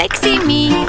sexy me.